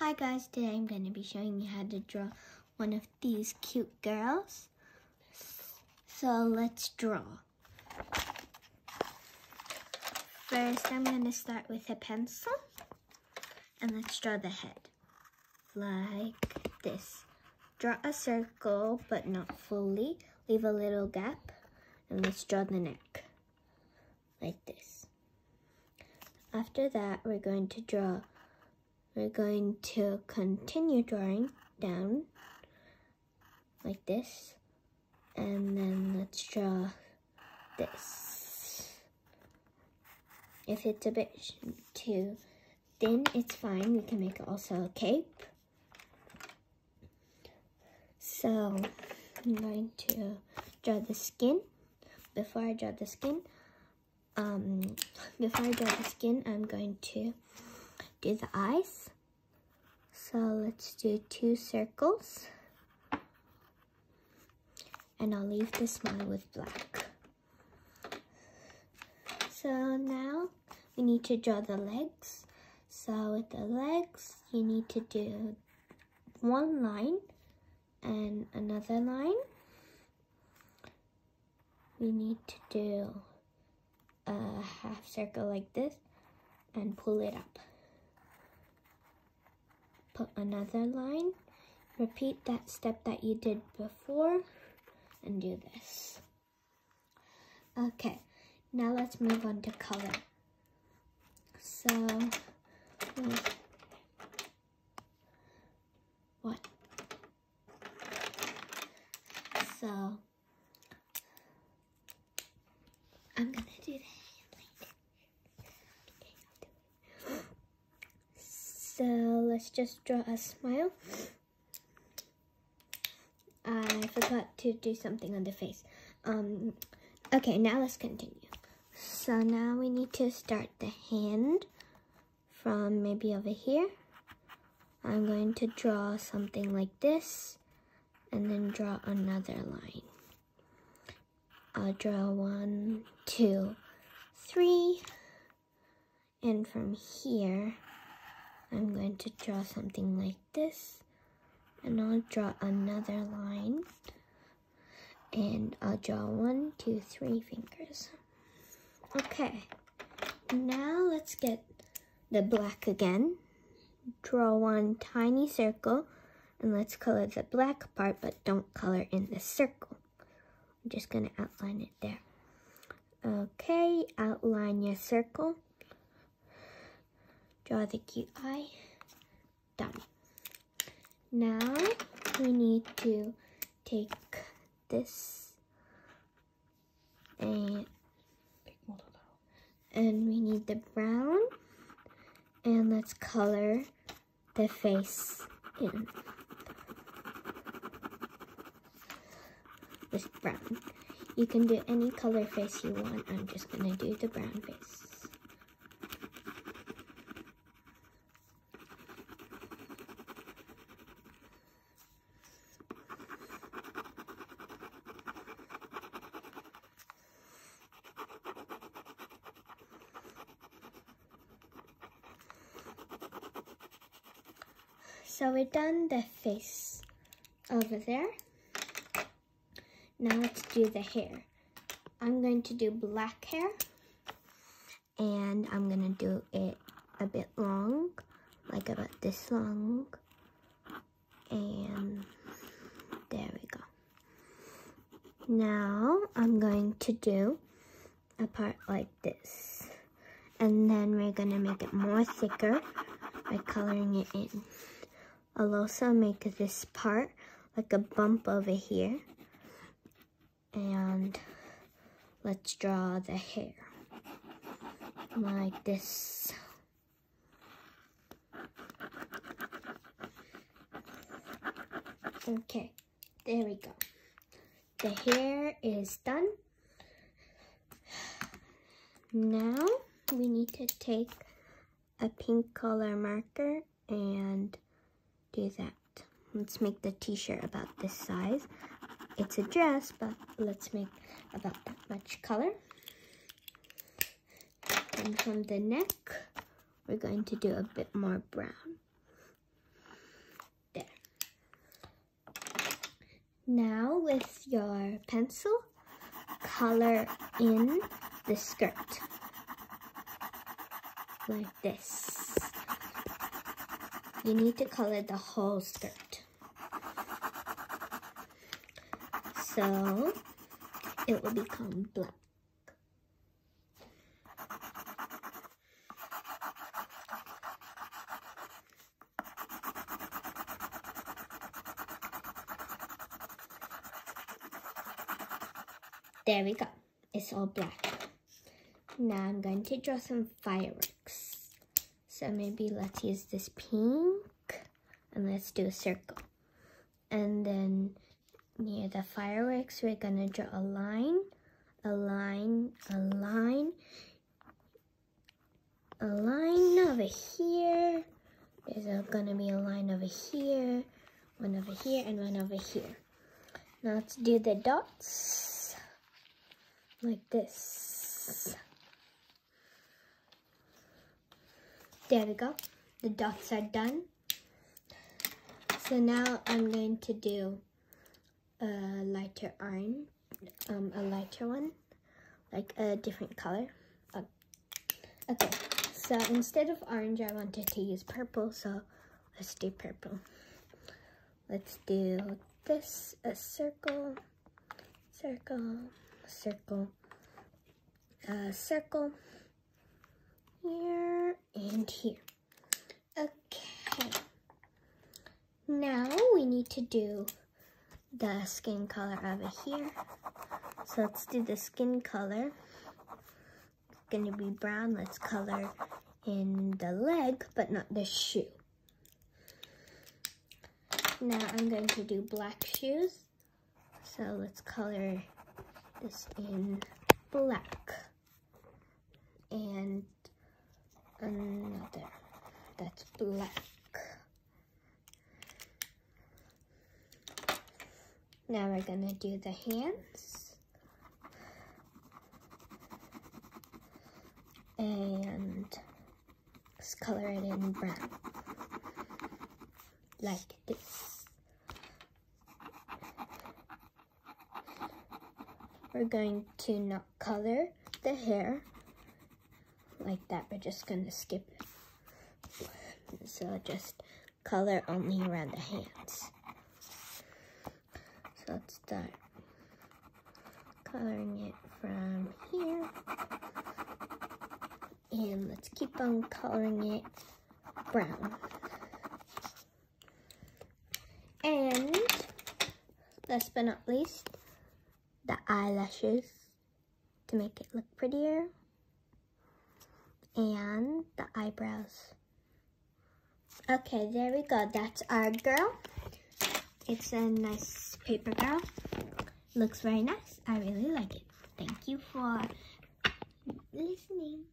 Hi guys, today I'm going to be showing you how to draw one of these cute girls. So let's draw. First I'm going to start with a pencil and let's draw the head like this. Draw a circle but not fully, leave a little gap and let's draw the neck like this. After that we're going to draw we're going to continue drawing down like this and then let's draw this. If it's a bit too thin it's fine. We can make also a cape. So I'm going to draw the skin. Before I draw the skin um before I draw the skin I'm going to do the eyes. So let's do two circles. And I'll leave the smile with black. So now we need to draw the legs. So with the legs, you need to do one line and another line. We need to do a half circle like this and pull it up put another line. Repeat that step that you did before and do this. Okay, now let's move on to color. So, what? So, I'm gonna do that. So let's just draw a smile. I forgot to do something on the face. Um, okay, now let's continue. So now we need to start the hand from maybe over here. I'm going to draw something like this and then draw another line. I'll draw one, two, three, and from here, I'm going to draw something like this and I'll draw another line and I'll draw one, two, three fingers. Okay, now let's get the black again. Draw one tiny circle and let's color the black part but don't color in the circle. I'm just gonna outline it there. Okay, outline your circle draw the cute eye. Done. Now we need to take this and and we need the brown and let's color the face in with brown. You can do any color face you want. I'm just gonna do the brown face. So we've done the face over there. Now let's do the hair. I'm going to do black hair and I'm going to do it a bit long, like about this long. And there we go. Now I'm going to do a part like this. And then we're going to make it more thicker by coloring it in. I'll also make this part like a bump over here. And let's draw the hair like this. Okay, there we go. The hair is done. Now we need to take a pink color marker and do that. Let's make the t-shirt about this size. It's a dress, but let's make about that much color. And from the neck, we're going to do a bit more brown. There. Now with your pencil, color in the skirt. Like this. You need to color the whole skirt. So it will become black. There we go. It's all black. Now I'm going to draw some fireworks. So maybe let's use this pink and let's do a circle. And then near the fireworks, we're gonna draw a line, a line, a line, a line over here. There's a, gonna be a line over here, one over here, and one over here. Now let's do the dots like this. There we go. The dots are done. So now I'm going to do a lighter orange, um, a lighter one, like a different color. Oh. Okay, so instead of orange, I wanted to use purple, so let's do purple. Let's do this, a circle, circle, circle, a circle, here and here. Okay. Now we need to do the skin color over here. So let's do the skin color. It's gonna be brown. Let's color in the leg, but not the shoe. Now I'm going to do black shoes. So let's color this in black and another that's black now we're gonna do the hands and let's color it in brown like this we're going to not color the hair like that. We're just going to skip it. So just color only around the hands. Let's start coloring it from here. And let's keep on coloring it brown. And last but not least, the eyelashes to make it look prettier and the eyebrows. Okay, there we go. That's our girl. It's a nice paper girl. Looks very nice. I really like it. Thank you for listening.